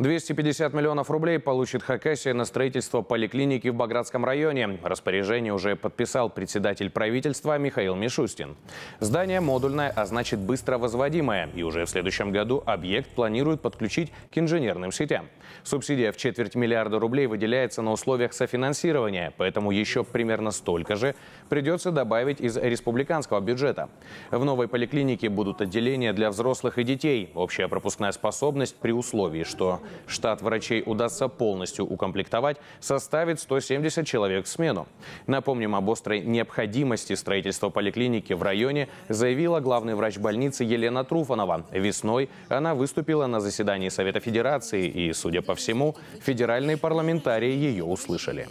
250 миллионов рублей получит Хакасия на строительство поликлиники в Багратском районе. Распоряжение уже подписал председатель правительства Михаил Мишустин. Здание модульное, а значит быстро возводимое. И уже в следующем году объект планируют подключить к инженерным сетям. Субсидия в четверть миллиарда рублей выделяется на условиях софинансирования, поэтому еще примерно столько же придется добавить из республиканского бюджета. В новой поликлинике будут отделения для взрослых и детей. Общая пропускная способность при условии, что штат врачей удастся полностью укомплектовать, составит 170 человек в смену. Напомним, об острой необходимости строительства поликлиники в районе заявила главный врач больницы Елена Труфанова. Весной она выступила на заседании Совета Федерации и, судя по всему, федеральные парламентарии ее услышали.